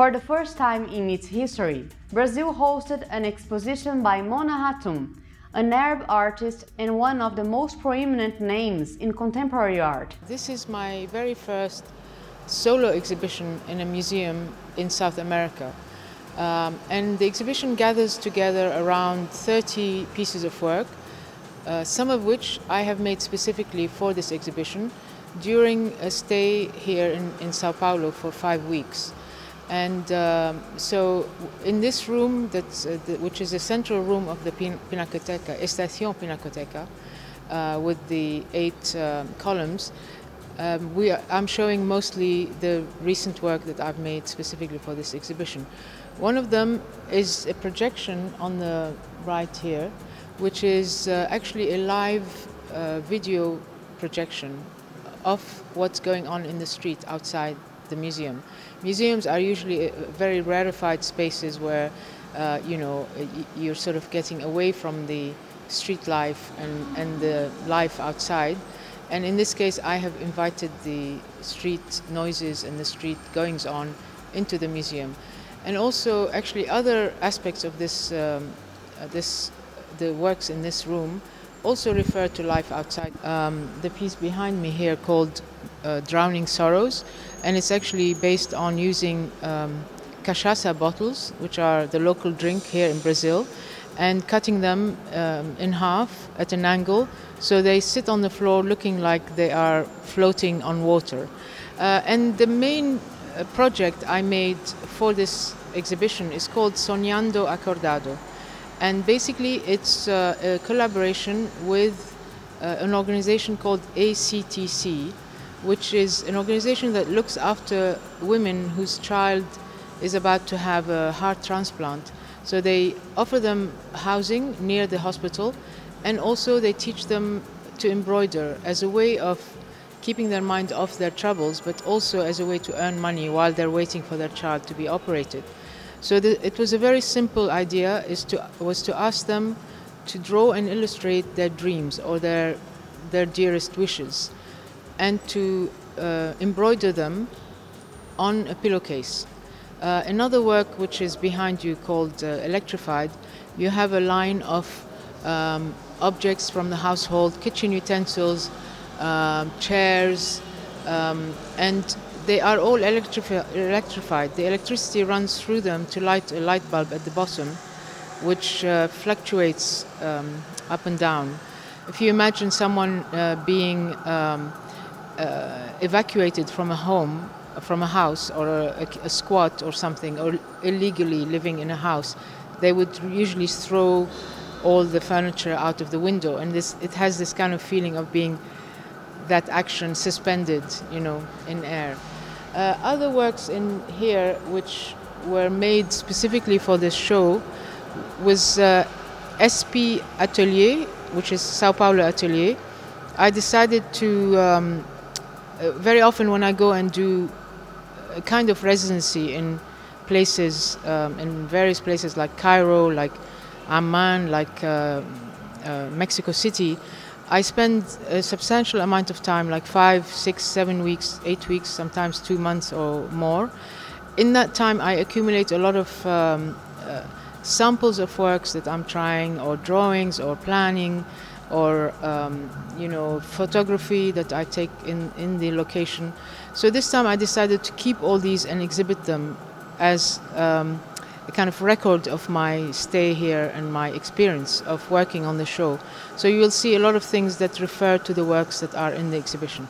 For the first time in its history, Brazil hosted an exposition by Mona Hatoum, an Arab artist and one of the most prominent names in contemporary art. This is my very first solo exhibition in a museum in South America. Um, and the exhibition gathers together around 30 pieces of work, uh, some of which I have made specifically for this exhibition during a stay here in, in Sao Paulo for five weeks. And um, so in this room, that's, uh, the, which is the central room of the Pin Pinacoteca, Estação Pinacoteca, uh, with the eight uh, columns, um, we are, I'm showing mostly the recent work that I've made specifically for this exhibition. One of them is a projection on the right here, which is uh, actually a live uh, video projection of what's going on in the street outside the museum. Museums are usually uh, very rarefied spaces where, uh, you know, you're sort of getting away from the street life and, and the life outside. And in this case, I have invited the street noises and the street goings on into the museum. And also, actually, other aspects of this, um, uh, this, the works in this room also refer to life outside. Um, the piece behind me here called uh, Drowning Sorrows, and it's actually based on using um, cachaça bottles, which are the local drink here in Brazil, and cutting them um, in half at an angle so they sit on the floor looking like they are floating on water. Uh, and the main uh, project I made for this exhibition is called Sonhando Acordado. And basically, it's uh, a collaboration with uh, an organization called ACTC, which is an organization that looks after women whose child is about to have a heart transplant. So they offer them housing near the hospital and also they teach them to embroider as a way of keeping their mind off their troubles, but also as a way to earn money while they're waiting for their child to be operated. So the, it was a very simple idea is to, was to ask them to draw and illustrate their dreams or their, their dearest wishes and to uh, embroider them on a pillowcase. Uh, another work which is behind you called uh, Electrified, you have a line of um, objects from the household, kitchen utensils, um, chairs, um, and they are all electrifi electrified. The electricity runs through them to light a light bulb at the bottom, which uh, fluctuates um, up and down. If you imagine someone uh, being um, uh, evacuated from a home, from a house or a, a, squat or something, or illegally living in a house, they would usually throw all the furniture out of the window, and this it has this kind of feeling of being that action suspended, you know, in air. Uh, other works in here which were made specifically for this show was uh, SP Atelier, which is Sao Paulo Atelier. I decided to um, very often when I go and do a kind of residency in places, um, in various places like Cairo, like Amman, like uh, uh, Mexico City, I spend a substantial amount of time, like five, six, seven weeks, eight weeks, sometimes two months or more. In that time, I accumulate a lot of um, uh, samples of works that I'm trying, or drawings, or planning, or um, you know photography that I take in in the location. So this time I decided to keep all these and exhibit them as um, a kind of record of my stay here and my experience of working on the show. So you will see a lot of things that refer to the works that are in the exhibition.